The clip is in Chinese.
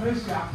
没也想。